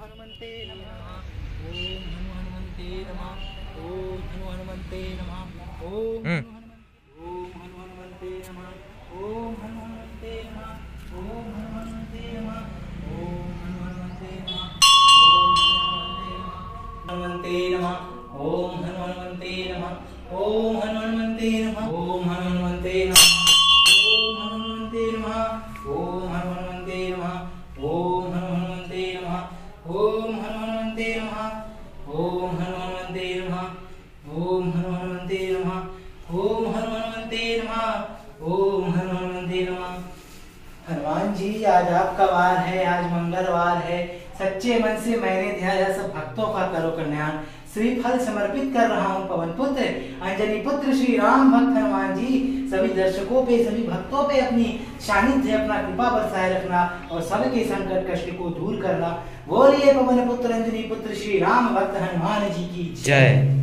हनुमन्ते नमः। ॐ हनु हनुमते नमः। ॐ हनु हनुमते नमः। ओम हनु हनुमन्ते नमः। ॐ हनु हनुमन्ते नमः। ओम ओम हनु हनुमते नमः। ओम हनु हनुमते नमः। हनुमान जी, आज आपका वार है, आज मंगलवार है। सच्चे मन से मैंने ध्याया सब भक्तों का करो कल्याण। श्रीफल समर्पित कर रहा हूँ, पवन पुत्र, अंजनी पुत्र श्री राम भक्त हनुमान जी। सभी दर्शकों पे, सभी भक्तों पे अपनी सानिध्य, अपना कृपा बरसाए रखना और सबके संकट कष्ट को दूर करना। बोलिए पवन पुत्र, अंजनी पुत्र श्री राम भक्त हनुमान जी की जय।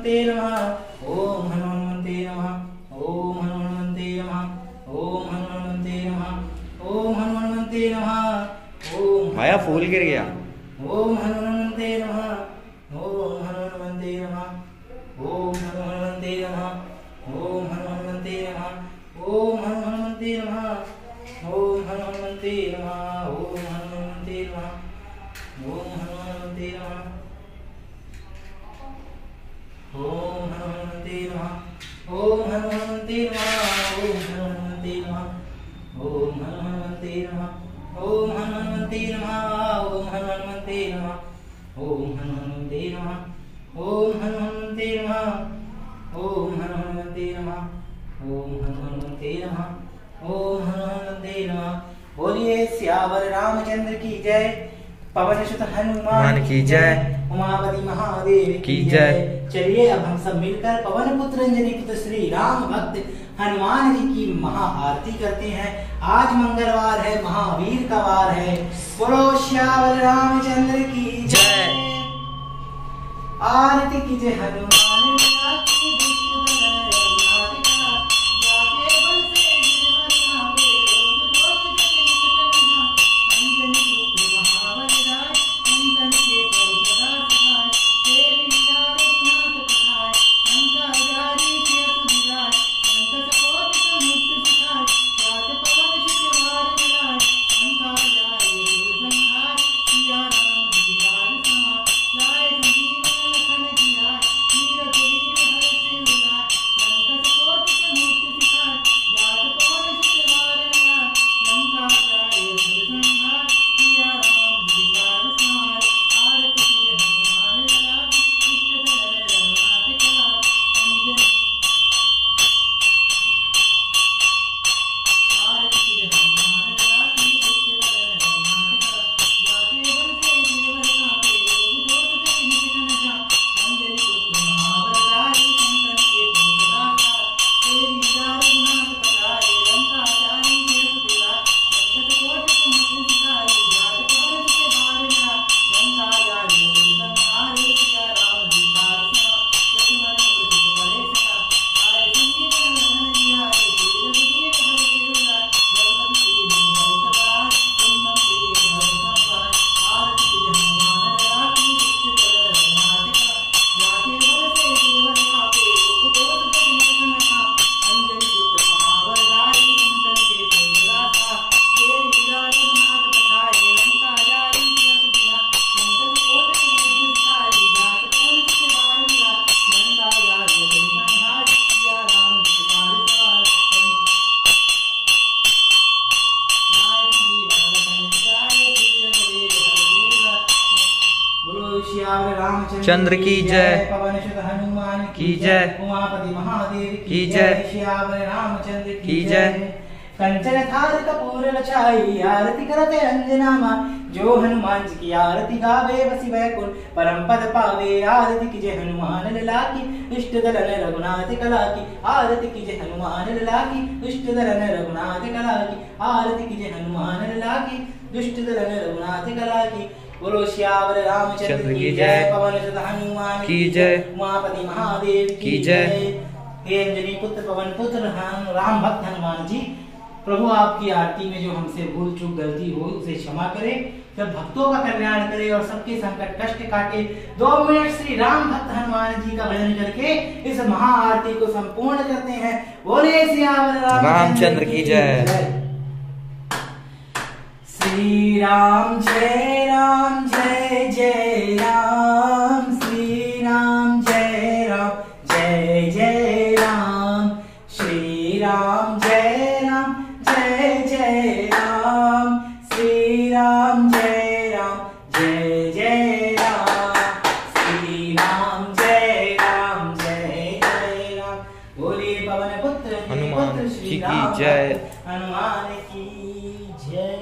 हनुमते नमः ओम हनुमते नमः ओम हनुमते नमः ओम हनुमते नमः ओम हनुमते नमः ओम माया फूल गिर गया ओम हनुमते नमः ओम हनुमते नमः ओम हनुमते नमः ओम हनुमते नमः ओम हनुमते नमः ओम हनुमते नमः ओम हनुमते नमः ओम हनुमते नमः ओम हनुमते नमः ओम हनुमते नमः ओम हनुमते नमः ओम हनुमते नमः ओम हनुमते नमः ओम हनुमते नमः ओम हनुमते नमः ओम हनुमते नमः ओम हनुमते नमः ओम हनुमते नमः बोलिए सियावर रामचंद्र की जय पवन सुत हनुमान की जय। उमापति महादेव की जय। चलिए अब हम सब मिलकर पवन पुत्र अंजनी पुत्र श्री राम भक्त हनुमान जी की महा आरती करते हैं। आज मंगलवार है महावीर का वार है। बोलो श्यावल रामचंद्र की जय। आरती कीजिए हनुमान चंद्र की जय। हनुमान की जय। उमापति महादेव की जय। श्याम रामचंद्र की जय। कंचन थार कपूर लछाई आरती करते अंजना माँ जो हनुमान जी की आरती गावे बसी वैकुंठ परम पद पावे आरती कीजिए हनुमान लला की इष्ट दलन रघुनाथ कला की आरती कीजिए हनुमान लला की इष्ट दलन रघुनाथ कला की आरती कीजिए हनुमान लला की दुष्ट दलन रघुनाथ कला की बोलो श्यावर रामचंद्र की जय पवन सुत हनुमान की जय। उमापति महादेव की जय। हे अंजनी पुत्र पवन पुत्र राम भक्त हनुमान जी प्रभु आपकी आरती में जो हमसे भूल चूक गलती हो उसे क्षमा करे सब भक्तों का कल्याण करे और सबके संकट कष्ट काटे दो मिनट श्री राम भक्त हनुमान जी का भजन करके इस महाआरती को संपूर्ण करते हैं बोले सियावर रामचंद्र की जय। राम जय राम जय जय राम श्री राम जय राम जय जय राम श्री राम जय राम जय जय राम श्री राम जय राम जय जय राम श्री राम जय राम जय जय राम बोले पवन पुत्र हनुमान जी की जय। हनुमान की जय